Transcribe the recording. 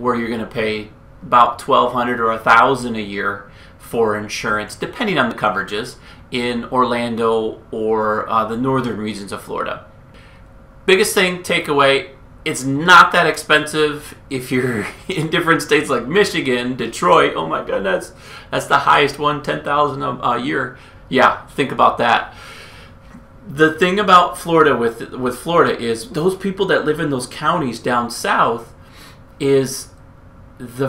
where you're going to pay about 1200 or 1000 a year for insurance, depending on the coverages, in Orlando or uh, the northern regions of Florida. Biggest thing, takeaway, it's not that expensive if you're in different states like Michigan, Detroit. Oh my goodness, that's the highest one, 10,000 a year. Yeah, think about that the thing about Florida with with Florida is those people that live in those counties down south is the